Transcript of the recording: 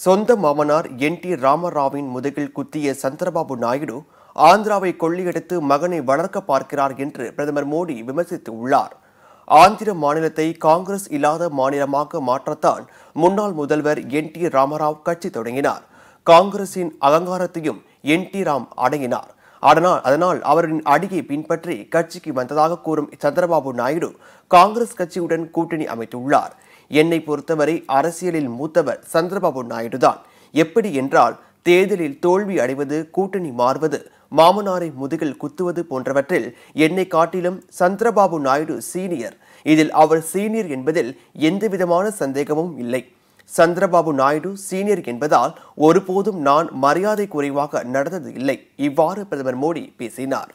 சொந்த மாமனார் என் டி ராமராவின் முதுகில் குத்திய சந்திரபாபு நாயுடு ஆந்திராவை கொள்ளையடித்து மகனை வளர்க்க பார்க்கிறார் என்று பிரதமர் மோடி விமர்சித்து உள்ளார். ஆந்திர மாநிலத்தை காங்கிரஸ் இல்லாத மாநிலமாக மாற்றத்தான் முன்னாள் முதல்வர் என் டி ராமராவ் கட்சி தொடங்கினார். காங்கிரசின் அகங்காரத்தையும் என் டி ராம் அடங்கினார். அதனால் அதனால் அவரின் அடியை பின்பற்றி கட்சிக்கு வந்ததாக கூறும் சந்திரபாபு நாயுடு காங்கிரஸ் கட்சியுடன் கூட்டணி அமைத்துள்ளார். என்னை பொறுத்தவரை அரசியலில் மூத்தவர் சந்திரபாபு நாயுடு தான் எப்படி என்றால் தேர்தலில் தோல்வி அடைவது கூட்டணி மாறுவது மாமனாரை முதுகில் குத்துவது போன்றவற்றில் என்னை காட்டிலும் சந்திரபாபு நாயுடு சீனியர். இதில் அவர் சீனியர் என்பதில் எந்தவிதமான சந்தேகமும் இல்லை. சந்திரபாபு நாயுடு சீனியர் என்பதால் ஒருபோதும் நான் மரியாதை குறைவாக நடந்தது இல்லை இவ்வாறு பிரதமர் மோடி பேசினார்.